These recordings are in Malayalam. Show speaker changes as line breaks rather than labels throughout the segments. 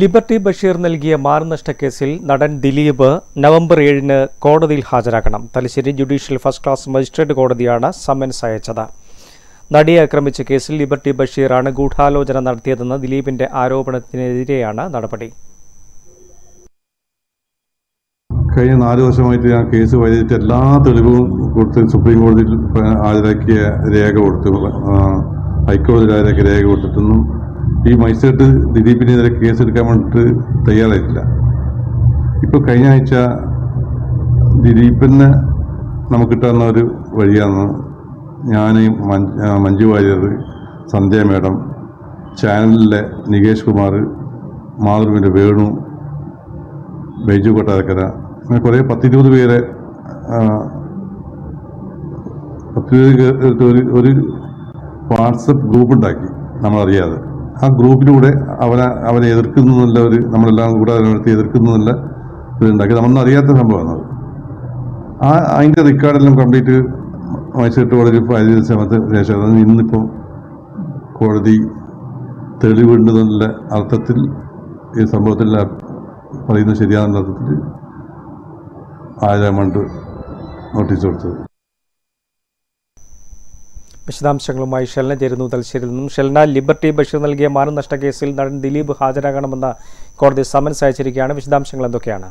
ലിബർട്ടി ബഷീർ നൽകിയ മാനനഷ്ട കേസിൽ നടൻ ദിലീപ് നവംബർ ഏഴിന് കോടതിയിൽ ഹാജരാക്കണം. Thalassery judicial first class magistrate കോടതിയാണ് സമൻസ് അയച്ചത്. നടിയെ ആക്രമിച്ച കേസിൽ ലിബർട്ടി ബഷീറാണ് ഗൂഢാലോചന നടത്തിയതെന്ന ദിലീപിന്റെ ആരോപണത്തിനെതിരെയാണ് നടപടി.
കഴിഞ്ഞ നാല് വർഷമായിട്ട് ഞാൻ കേസ് വൈകിട്ട് എല്ലാ തെളിവും കൊടുത്ത് സുപ്രീം കോടതിയിൽ ഹാജരാക്കിയ രേഖ കൊടുത്തു ഹൈക്കോടതിയിൽ ഹാജരാക്കിയ രേഖ കൊടുത്തിട്ടൊന്നും ഈ മജിസ്ട്രേറ്റ് ദിലീപിനെതിരെ കേസെടുക്കാൻ വേണ്ടിയിട്ട് തയ്യാറായിട്ടില്ല. ഇപ്പോൾ കഴിഞ്ഞ ആഴ്ച ദിലീപിന് നമുക്ക് കിട്ടാവുന്ന ഒരു വഴിയാണ് ഞാൻ മഞ്ജു വാര്യർ സന്ധ്യ മേഡം ചാനലിലെ നികേഷ് കുമാർ മാതൃവിന്റെ വേണു ബൈജു കൊട്ടാരക്കര അങ്ങനെ കുറേ പത്തിരുപത് പേരെ പത്തിരുപത് ഒരു വാട്സപ്പ് ഗ്രൂപ്പ് ഉണ്ടാക്കി നമ്മളറിയാതെ. ആ ഗ്രൂപ്പിലൂടെ അവരെ അവരെ എതിർക്കുന്നുള്ള ഒരു നമ്മളെല്ലാം കൂടെ അതിനടുത്ത് എതിർക്കുന്നുള്ള ഇതുണ്ടാക്കി നമ്മളൊന്നും അറിയാത്ത സംഭവമാണ് അത്. ആ അതിന്റെ റെക്കോർഡെല്ലാം കംപ്ലീറ്റ് മജിസ്ട്രേറ്റ് കോടതി ഫയൽ സമയത്ത് ശേഷം അതായത് ഇന്നിപ്പോൾ കോടതി തെളിവുണ്ടെന്നുള്ള അർത്ഥത്തിൽ ഈ സംഭവത്തിൽ പറയുന്നത് ശരിയാണെന്ന അർത്ഥത്തിൽ ആയിരം നോട്ടീസ് കൊടുത്തത്?
വിശദാംശങ്ങളുമായി ഷെൽന ചേരുന്നു തലശ്ശേരിയിൽ നിന്നും. ഷെൽന ലിബർട്ടി ബഷീർ നൽകിയ മാനനഷ്ട കേസിൽ നടൻ ദിലീപ് ഹാജരാകണമെന്ന കോടതി സമൻസ് അയച്ചിരിക്കുകയാണ്. വിശദാംശങ്ങൾ എന്തൊക്കെയാണ്?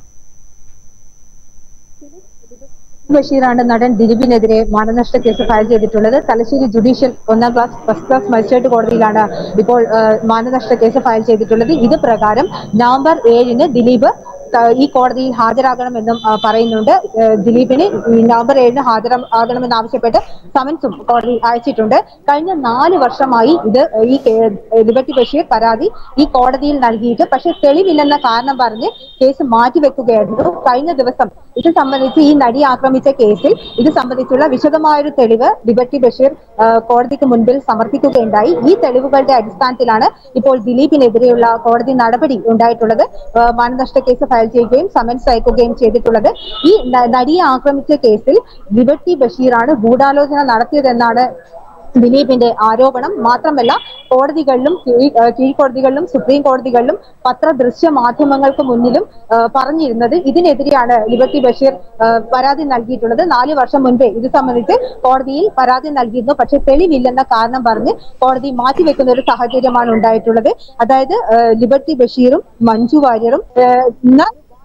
ബഷീറാണ് നടൻ ദിലീപിനെതിരെ മാനനഷ്ട കേസ് ഫയൽ ചെയ്തിട്ടുള്ളത്. തലശ്ശേരി ജുഡീഷ്യൽ ഒന്നാം ക്ലാസ് ഫസ്റ്റ് ക്ലാസ് മജിസ്ട്രേറ്റ് കോടതിയിലാണ് ഇപ്പോൾ മാനനഷ്ട കേസ് ഫയൽ ചെയ്തിട്ടുള്ളത്. ഇത് പ്രകാരം നവംബർ ഏഴിന് ദിലീപ് ഈ കോടതിയിൽ ഹാജരാകണമെന്നും പറയുന്നുണ്ട്. ദിലീപിന് നവംബർ ഏഴിന് ഹാജരാകണമെന്ന് ആവശ്യപ്പെട്ട് സമൻസും കോടതി അയച്ചിട്ടുണ്ട്. കഴിഞ്ഞ നാല് വർഷമായി ഇത് ഈ ലിബർട്ടി ബഷീർ പരാതി ഈ കോടതിയിൽ നൽകിയിട്ട് പക്ഷെ തെളിവില്ലെന്ന കാരണം പറഞ്ഞ് കേസ് മാറ്റിവെക്കുകയായിരുന്നു. കഴിഞ്ഞ ദിവസം ഇത് സംബന്ധിച്ച് ഈ നടി ആക്രമിച്ച കേസിൽ ഇത് സംബന്ധിച്ചുള്ള വിശദമായൊരു തെളിവ് ലിബർട്ടി ബഷീർ കോടതിക്ക് മുൻപിൽ സമർപ്പിക്കുകയുണ്ടായി. ഈ തെളിവുകളുടെ അടിസ്ഥാനത്തിലാണ് ഇപ്പോൾ ദിലീപിനെതിരെയുള്ള കോടതി നടപടി ഉണ്ടായിട്ടുള്ളത്. മാനനഷ്ട കേസ് ഫയൽ ചെയ്യുകയും സമൻസ് അയക്കുകയും ചെയ്തിട്ടുള്ളത്. ഈ നടിയെ ആക്രമിച്ച കേസിൽ ലിബർട്ടി ബഷീറാണ് ഗൂഢാലോചന നടത്തിയതെന്നാണ് ദിലീപിന്റെ ആരോപണം മാത്രമല്ല കോടതികളിലും കീഴ് കീഴ്ക്കോടതികളിലും സുപ്രീം കോടതികളിലും പത്ര ദൃശ്യ മാധ്യമങ്ങൾക്ക് മുന്നിലും പറഞ്ഞിരുന്നത് ഇതിനെതിരെയാണ് ലിബർട്ടി ബഷീർ പരാതി നൽകിയിട്ടുള്ളത്. നാല് വർഷം മുൻപേ ഇത് സംബന്ധിച്ച് കോടതിയിൽ പരാതി നൽകിയിരുന്നു. പക്ഷെ തെളിവില്ലെന്ന കാരണം പറഞ്ഞ് കോടതി മാറ്റിവെക്കുന്ന ഒരു സാഹചര്യമാണ് ഉണ്ടായിട്ടുള്ളത്. അതായത് ലിബർട്ടി ബഷീറും മഞ്ജു വാര്യറും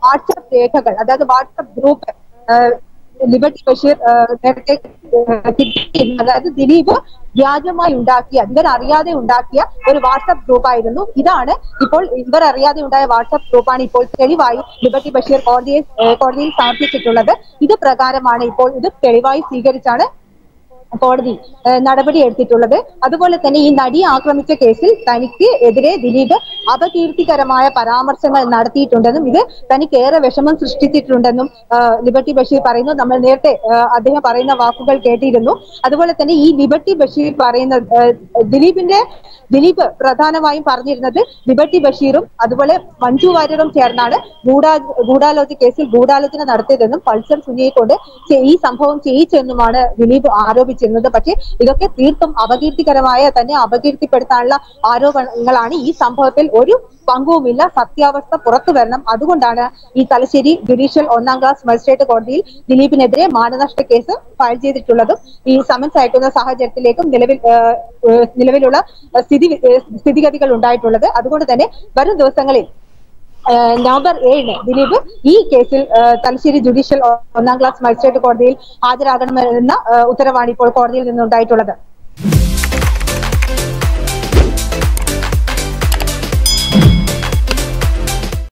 വാട്സപ്പ് രേഖകൾ അതായത് വാട്സപ്പ് ഗ്രൂപ്പ് ലിബർട്ടി ബഷീർ നേരത്തെ അതായത് ദിലീപ് വ്യാജമായി ഉണ്ടാക്കിയ ഇവർ അറിയാതെ ഉണ്ടാക്കിയ ഒരു വാട്സപ്പ് ഗ്രൂപ്പായിരുന്നു. ഇതാണ് ഇപ്പോൾ ഇവർ അറിയാതെ ഉണ്ടായ വാട്സപ്പ് ഗ്രൂപ്പാണ് ഇപ്പോൾ തെളിവായി ലിബർട്ടി ബഷീർ കോടതിയെ കോടതിയിൽ സമർപ്പിച്ചിട്ടുള്ളത്. ഇത് പ്രകാരമാണ് ഇപ്പോൾ ഇത് തെളിവായി സ്വീകരിച്ചാണ് കോടതി നടപടി എടുത്തിട്ടുള്ളത്. അതുപോലെ തന്നെ ഈ നടിയെ ആക്രമിച്ച കേസിൽ തനിക്ക് എതിരെ ദിലീപ് അപകീർത്തികരമായ പരാമർശങ്ങൾ നടത്തിയിട്ടുണ്ടെന്നും ഇത് തനിക്ക് ഏറെ വിഷമം സൃഷ്ടിച്ചിട്ടുണ്ടെന്നും ലിബർട്ടി ബഷീർ പറയുന്നു. നമ്മൾ നേരത്തെ അദ്ദേഹം പറയുന്ന വാക്കുകൾ കേട്ടിരുന്നു. അതുപോലെ തന്നെ ഈ ലിബർട്ടി ബഷീർ പറയുന്ന ദിലീപിന്റെ ദിലീപ് പ്രധാനമായും പറഞ്ഞിരുന്നത് ലിബർട്ടി ബഷീറും അതുപോലെ മഞ്ജു വാര്യറും ചേർന്നാണ് ഗൂഢാ ഗൂഢാലോചന കേസിൽ ഗൂഢാലോചന നടത്തിയതെന്നും പൾസർ സുനിയെ കൊണ്ട് ഈ സംഭവം ചെയ്യിച്ചെന്നുമാണ് ദിലീപ് ആരോപിച്ചിരുന്നത് പക്ഷേ ഇതൊക്കെ തീർത്തും അപകീർത്തികരമായ തന്നെ അപകീർത്തിപ്പെടുത്താനുള്ള ആരോപണങ്ങളാണ് ഈ സംഭവത്തിൽ ഒരു പങ്കുവുമില്ല. സത്യാവസ്ഥ പുറത്തു വരണം. അതുകൊണ്ടാണ് ഈ തലശ്ശേരി ജുഡീഷ്യൽ ഒന്നാം ക്ലാസ് മജിസ്ട്രേറ്റ് കോടതിയിൽ ദിലീപിനെതിരെ മാനനഷ്ട കേസ് ഫയൽ ചെയ്തിട്ടുള്ളതും ഈ സമൻസ് അയക്കുന്ന സാഹചര്യത്തിലേക്കും നിലവിൽ നിലവിലുള്ള സ്ഥിതി സ്ഥിതിഗതികൾ ഉണ്ടായിട്ടുള്ളത്. അതുകൊണ്ട് തന്നെ വരും ദിവസങ്ങളിൽ നവംബർ ഏഴിന് ദിലീപ് ഈ കേസിൽ തലശ്ശേരി ജുഡീഷ്യൽ ഒന്നാം ക്ലാസ് മജിസ്ട്രേറ്റ് കോടതിയിൽ ഹാജരാകണമെന്ന ഉത്തരവാണ് ഇപ്പോൾ കോടതിയിൽ നിന്നുണ്ടായിട്ടുള്ളത്.